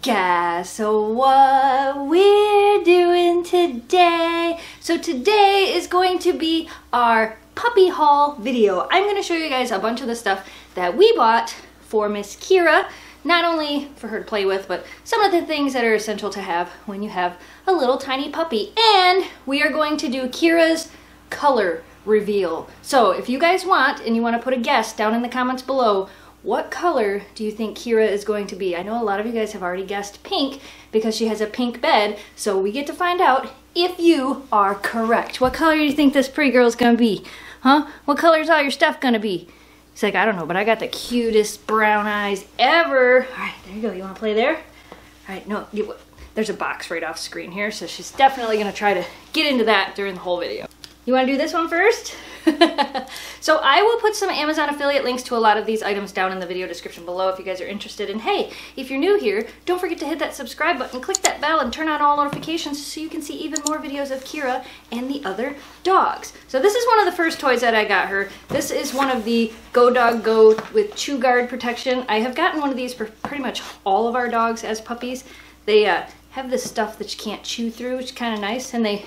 Guess what we're doing today? So today is going to be our puppy haul video. I'm going to show you guys a bunch of the stuff that we bought for Miss Kira. Not only for her to play with, but some of the things that are essential to have when you have a little tiny puppy. And we are going to do Kira's color reveal. So if you guys want and you want to put a guess down in the comments below, what color do you think Kira is going to be? I know a lot of you guys have already guessed pink because she has a pink bed, so we get to find out if you are correct. What color do you think this pretty girl is going to be? Huh? What color is all your stuff going to be? He's like, I don't know, but I got the cutest brown eyes ever. All right, there you go. You want to play there? All right, no, you, there's a box right off screen here, so she's definitely going to try to get into that during the whole video. You want to do this one first? so I will put some Amazon affiliate links to a lot of these items down in the video description below if you guys are interested. And hey, if you're new here, don't forget to hit that subscribe button, click that bell, and turn on all notifications so you can see even more videos of Kira and the other dogs. So this is one of the first toys that I got her. This is one of the Go Dog Go with Chew Guard protection. I have gotten one of these for pretty much all of our dogs as puppies. They uh, have this stuff that you can't chew through, which is kind of nice, and they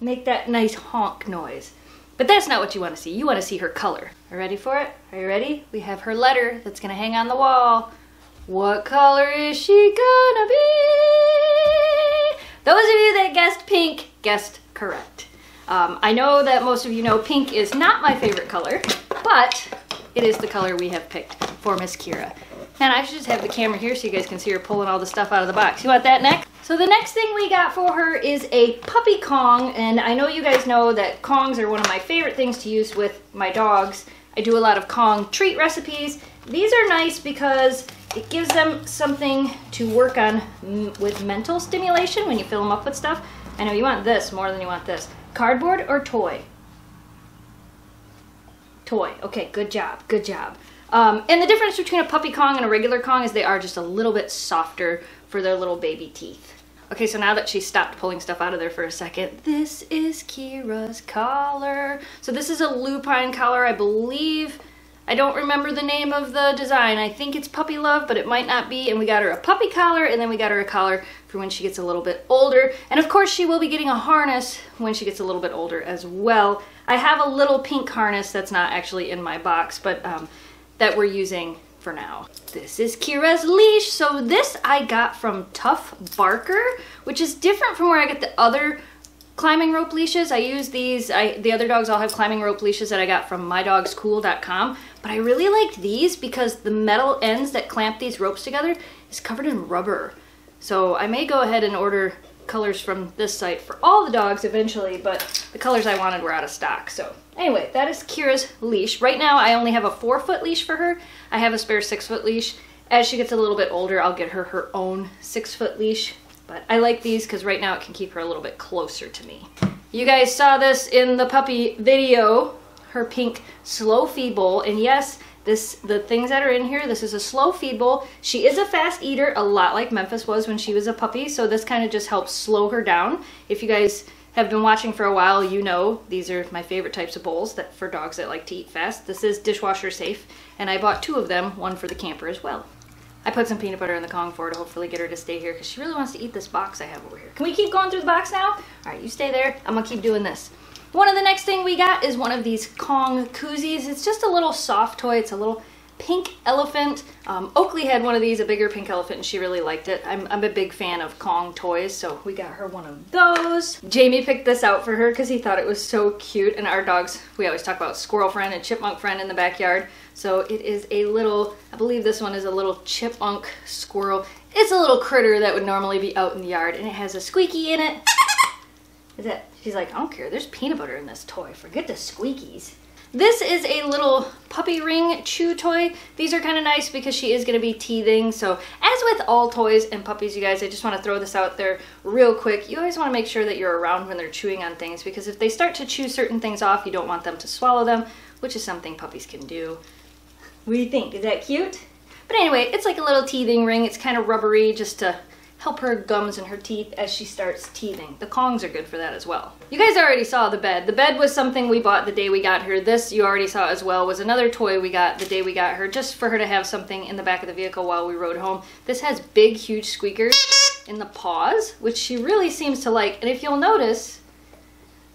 make that nice honk noise. But that's not what you want to see. You want to see her color. Are you ready for it? Are you ready? We have her letter that's going to hang on the wall. What color is she gonna be? Those of you that guessed pink guessed correct. Um, I know that most of you know pink is not my favorite color, but it is the color we have picked for Miss Kira. And I should just have the camera here so you guys can see her pulling all the stuff out of the box. You want that next? So the next thing we got for her is a puppy Kong, and I know you guys know that Kongs are one of my favorite things to use with my dogs. I do a lot of Kong treat recipes. These are nice because it gives them something to work on with mental stimulation when you fill them up with stuff. I know you want this more than you want this. Cardboard or toy? Toy. Okay, good job, good job. Um, and the difference between a puppy Kong and a regular Kong is they are just a little bit softer for their little baby teeth. Okay, so now that she stopped pulling stuff out of there for a second, this is Kira's collar. So this is a lupine collar, I believe. I don't remember the name of the design. I think it's Puppy Love, but it might not be. And we got her a puppy collar, and then we got her a collar for when she gets a little bit older. And of course, she will be getting a harness when she gets a little bit older as well. I have a little pink harness that's not actually in my box, but um, that we're using for now. This is Kira's leash. So this I got from Tough Barker, which is different from where I get the other climbing rope leashes. I use these, I, the other dogs all have climbing rope leashes that I got from mydogscool.com, but I really liked these because the metal ends that clamp these ropes together is covered in rubber. So I may go ahead and order colors from this site for all the dogs eventually, but the colors I wanted were out of stock. So anyway, that is Kira's leash. Right now I only have a four foot leash for her. I have a spare six foot leash. As she gets a little bit older, I'll get her her own six foot leash. But I like these because right now it can keep her a little bit closer to me. You guys saw this in the puppy video, her pink slow feed bowl. And yes, this the things that are in here, this is a slow feed bowl. She is a fast eater, a lot like Memphis was when she was a puppy. So this kind of just helps slow her down. If you guys have been watching for a while, you know these are my favorite types of bowls that for dogs that like to eat fast. This is dishwasher safe, and I bought two of them, one for the camper as well. I put some peanut butter in the Kong for her to hopefully get her to stay here because she really wants to eat this box I have over here. Can we keep going through the box now? All right, you stay there. I'm gonna keep doing this. One of the next thing we got is one of these Kong Cozies. It's just a little soft toy. It's a little pink elephant. Um, Oakley had one of these, a bigger pink elephant, and she really liked it. I'm, I'm, a big fan of Kong toys, so we got her one of those. Jamie picked this out for her because he thought it was so cute, and our dogs, we always talk about squirrel friend and chipmunk friend in the backyard. So it is a little, I believe this one is a little chipmunk squirrel. It's a little critter that would normally be out in the yard, and it has a squeaky in it. Is it? she's like, I don't care, there's peanut butter in this toy. Forget the squeakies. This is a little puppy ring chew toy. These are kind of nice because she is going to be teething. So as with all toys and puppies, you guys, I just want to throw this out there real quick. You always want to make sure that you're around when they're chewing on things because if they start to chew certain things off, you don't want them to swallow them, which is something puppies can do. What do you think? Is that cute? But anyway, it's like a little teething ring. It's kind of rubbery just to help her gums and her teeth as she starts teething. The Kongs are good for that as well. You guys already saw the bed. The bed was something we bought the day we got her. This, you already saw as well, was another toy we got the day we got her, just for her to have something in the back of the vehicle while we rode home. This has big, huge squeakers in the paws, which she really seems to like. And if you'll notice,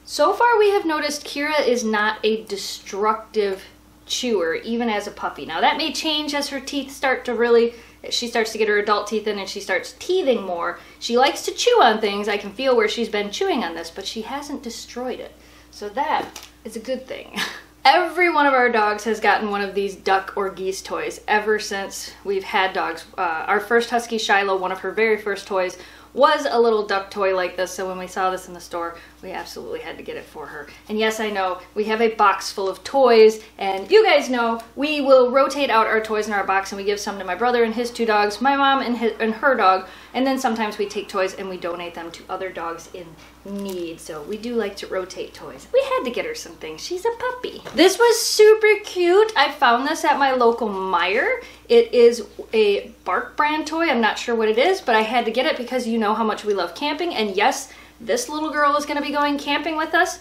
so far we have noticed Kira is not a destructive chewer, even as a puppy. Now that may change as her teeth start to really she starts to get her adult teeth in and she starts teething more. She likes to chew on things. I can feel where she's been chewing on this, but she hasn't destroyed it. So that is a good thing. Every one of our dogs has gotten one of these duck or geese toys ever since we've had dogs. Uh, our first husky, Shiloh, one of her very first toys was a little duck toy like this, so when we saw this in the store, we absolutely had to get it for her. And yes, I know, we have a box full of toys, and you guys know we will rotate out our toys in our box and we give some to my brother and his two dogs, my mom and, his, and her dog, and then sometimes we take toys and we donate them to other dogs in need. So we do like to rotate toys. We had to get her some things. She's a puppy. This was super cute. I found this at my local Meijer. It is a Bark brand toy. I'm not sure what it is, but I had to get it because you know how much we love camping. And yes, this little girl is going to be going camping with us.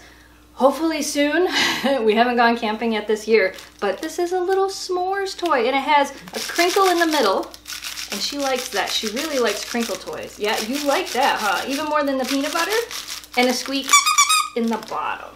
Hopefully soon. we haven't gone camping yet this year, but this is a little s'mores toy and it has a crinkle in the middle and she likes that. She really likes crinkle toys. Yeah, you like that, huh? Even more than the peanut butter? And a squeak in the bottom.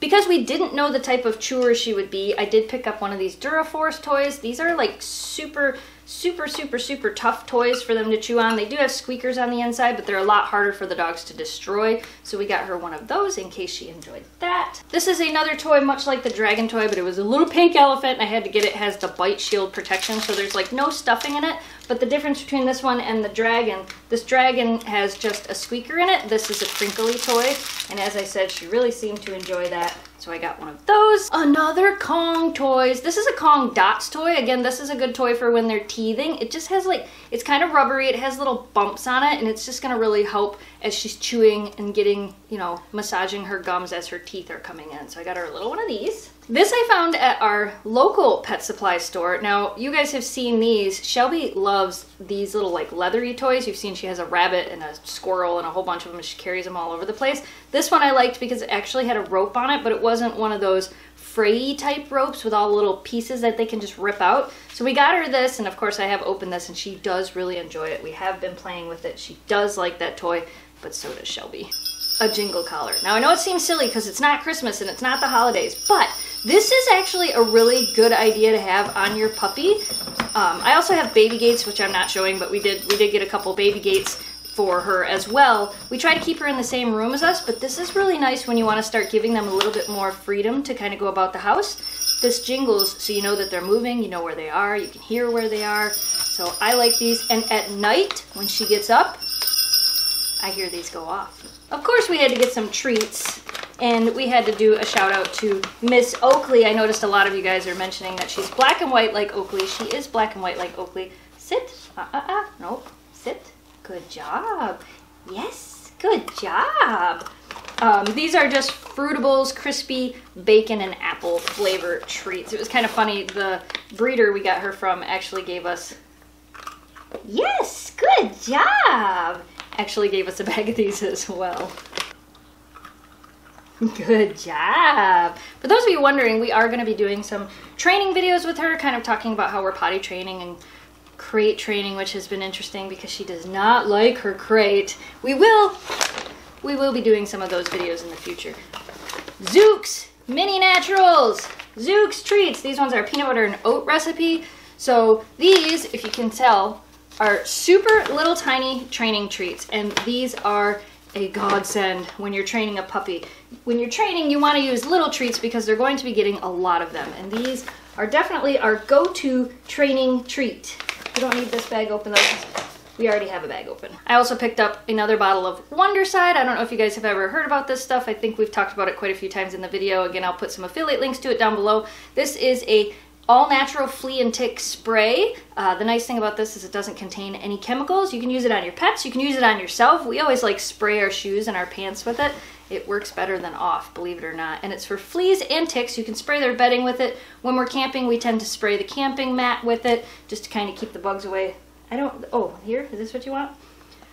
Because we didn't know the type of chewer she would be, I did pick up one of these Duraforce toys. These are like super super, super, super tough toys for them to chew on. They do have squeakers on the inside, but they're a lot harder for the dogs to destroy. So we got her one of those in case she enjoyed that. This is another toy, much like the dragon toy, but it was a little pink elephant I had to get it. it has the bite shield protection, so there's like no stuffing in it. But the difference between this one and the dragon, this dragon has just a squeaker in it. This is a crinkly toy. And as I said, she really seemed to enjoy that. So I got one of those. Another Kong toys. This is a Kong Dots toy. Again, this is a good toy for when they're teething. It just has like, it's kind of rubbery. It has little bumps on it and it's just gonna really help as she's chewing and getting, you know, massaging her gums as her teeth are coming in. So I got her a little one of these. This I found at our local pet supply store. Now, you guys have seen these. Shelby loves these little like leathery toys. You've seen she has a rabbit and a squirrel and a whole bunch of them. She carries them all over the place. This one I liked because it actually had a rope on it, but it wasn't one of those fray type ropes with all the little pieces that they can just rip out. So we got her this, and of course I have opened this, and she does really enjoy it. We have been playing with it. She does like that toy, but so does Shelby. A jingle collar. Now I know it seems silly because it's not Christmas and it's not the holidays, but this is actually a really good idea to have on your puppy. Um, I also have baby gates, which I'm not showing, but we did we did get a couple baby gates for her as well. We try to keep her in the same room as us, but this is really nice when you want to start giving them a little bit more freedom to kind of go about the house. This jingles so you know that they're moving, you know where they are, you can hear where they are. So I like these. And at night, when she gets up, I hear these go off. Of course, we had to get some treats and we had to do a shout out to Miss Oakley. I noticed a lot of you guys are mentioning that she's black and white like Oakley. She is black and white like Oakley. Sit. Uh-uh-uh. Nope. Sit. Good job. Yes. Good job. Um, these are just Fruitables crispy bacon and apple flavor treats. It was kind of funny. The breeder we got her from actually gave us... Yes, good job! Actually gave us a bag of these as well. Good job. For those of you wondering, we are going to be doing some training videos with her, kind of talking about how we're potty training and crate training, which has been interesting because she does not like her crate. We will, we will be doing some of those videos in the future. Zuke's Mini Naturals. Zuke's Treats. These ones are peanut butter and oat recipe. So these, if you can tell, are super little tiny training treats. And these are a godsend when you're training a puppy. When you're training, you want to use little treats because they're going to be getting a lot of them. And these are definitely our go-to training treat. We don't need this bag open though. We already have a bag open. I also picked up another bottle of Wondercide. I don't know if you guys have ever heard about this stuff. I think we've talked about it quite a few times in the video. Again, I'll put some affiliate links to it down below. This is a all natural flea and tick spray. Uh, the nice thing about this is it doesn't contain any chemicals. You can use it on your pets, you can use it on yourself. We always like spray our shoes and our pants with it. It works better than off, believe it or not. And it's for fleas and ticks. You can spray their bedding with it. When we're camping, we tend to spray the camping mat with it just to kind of keep the bugs away. I don't, oh, here, is this what you want?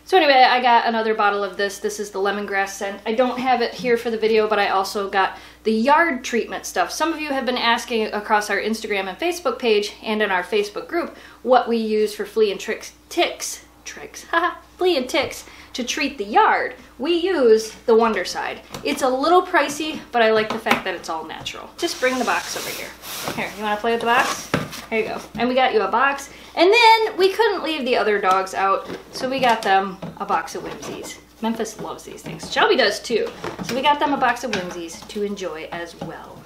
So anyway, I got another bottle of this. This is the lemongrass scent. I don't have it here for the video, but I also got the yard treatment stuff. Some of you have been asking across our Instagram and Facebook page and in our Facebook group what we use for flea and tricks, ticks, tricks, flea and ticks to treat the yard. We use the Wondercide. It's a little pricey, but I like the fact that it's all natural. Just bring the box over here. Here, you wanna play with the box? Here you go. And we got you a box. And then we couldn't leave the other dogs out, so we got them a box of Whimzees. Memphis loves these things. Shelby does too. So we got them a box of Whimzees to enjoy as well.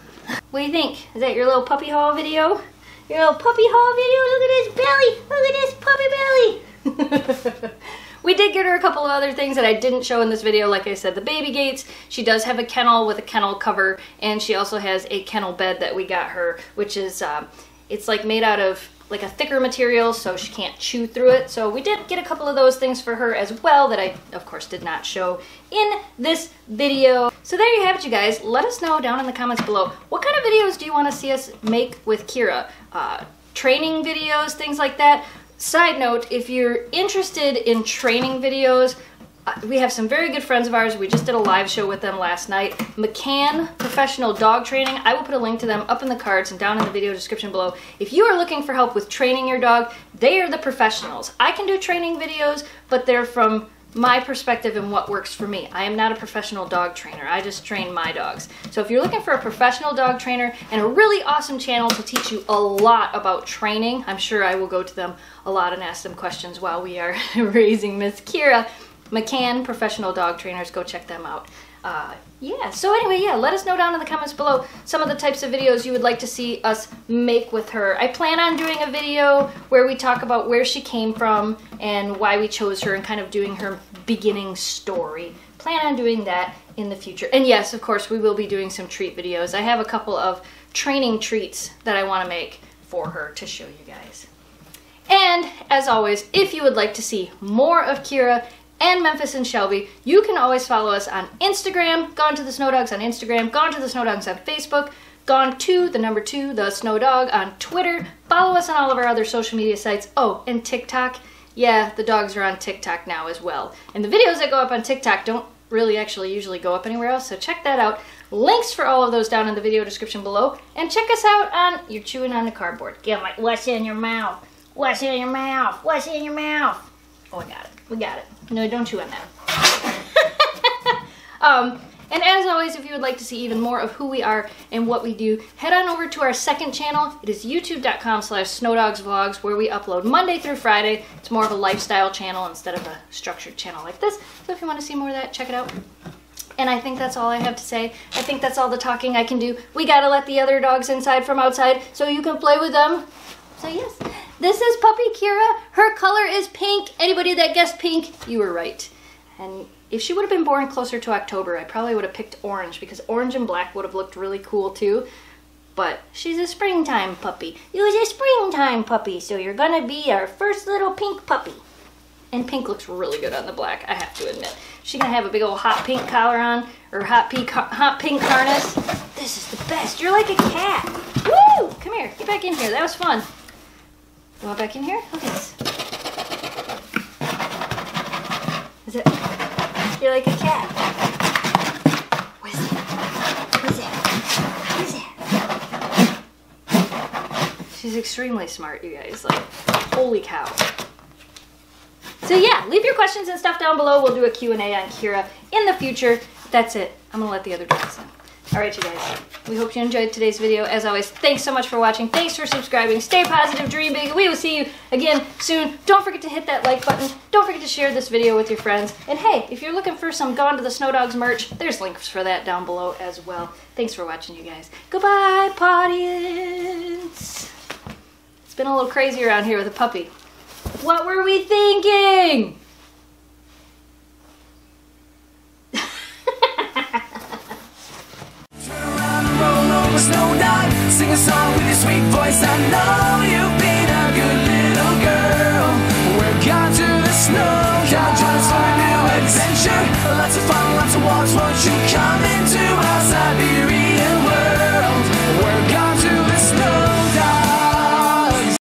What do you think? Is that your little puppy haul video? Your little puppy haul video? Look at his belly! Look at his puppy belly! We did get her a couple of other things that I didn't show in this video. Like I said, the baby gates. She does have a kennel with a kennel cover, and she also has a kennel bed that we got her, which is, uh, it's like made out of like a thicker material so she can't chew through it. So we did get a couple of those things for her as well that I, of course, did not show in this video. So there you have it, you guys. Let us know down in the comments below, what kind of videos do you want to see us make with Kira? Uh, training videos, things like that. Side note, if you're interested in training videos, Uh, we have some very good friends of ours. We just did a live show with them last night. McCann Professional Dog Training. I will put a link to them up in the cards and down in the video description below. If you are looking for help with training your dog, they are the professionals. I can do training videos, but they're from my perspective and what works for me. I am not a professional dog trainer. I just train my dogs. So if you're looking for a professional dog trainer and a really awesome channel to teach you a lot about training, I'm sure I will go to them a lot and ask them questions while we are raising Miss Kira. McCann Professional Dog Trainers, go check them out. Uh, yeah, so anyway, yeah, let us know down in the comments below some of the types of videos you would like to see us make with her. I plan on doing a video where we talk about where she came from and why we chose her and kind of doing her beginning story. Plan on doing that in the future. And yes, of course, we will be doing some treat videos. I have a couple of training treats that I want to make for her to show you guys. And as always, if you would like to see more of Kira and Memphis and Shelby, you can always follow us on Instagram, Gone to the Snow Dogs on Instagram, Gone to the Snow Dogs on Facebook, Gone to the number two, the Snow Dog on Twitter. Follow us on all of our other social media sites. Oh, and TikTok. Yeah, the dogs are on TikTok now as well. And the videos that go up on TikTok don't really actually usually go up anywhere else, so check that out. Links for all of those down in the video description below. And check us out on You're Chewing on the Cardboard. Get my, what's in your mouth? What's in your mouth? What's in your mouth? Oh, I got it. We got it. No, don't chew on that. um, and as always, if you would like to see even more of who we are and what we do, head on over to our second channel. It is youtube.com slash snowdogsvlogs where we upload Monday through Friday. It's more of a lifestyle channel instead of a structured channel like this. So if you want to see more of that, check it out. And I think that's all I have to say. I think that's all the talking I can do. We gotta let the other dogs inside from outside so you can play with them. So yes, this is Puppy Kira. Her color is pink. Anybody that guessed pink, you were right. And if she would have been born closer to October, I probably would have picked orange because orange and black would have looked really cool too. But she's a springtime puppy. You're a springtime puppy, so you're gonna be our first little pink puppy. And pink looks really good on the black, I have to admit. She's gonna have a big old hot pink collar on, or hot pink, hot pink harness. This is the best. You're like a cat. Woo! Come here, get back in here. That was fun. You want back in here? Look at this. Is it? You're like a cat. What is it? What is it? What is it? She's extremely smart, you guys. Like, holy cow. So yeah, leave your questions and stuff down below. We'll do a Q&A on Kira in the future. That's it. I'm gonna let the other dogs in. All right, you guys. We hope you enjoyed today's video. As always, thanks so much for watching. Thanks for subscribing. Stay positive, dream big. We will see you again soon. Don't forget to hit that like button. Don't forget to share this video with your friends. And hey, if you're looking for some Gone to the Snow Dogs merch, there's links for that down below as well. Thanks for watching, you guys. Goodbye, audience. It's been a little crazy around here with a puppy. What were we thinking?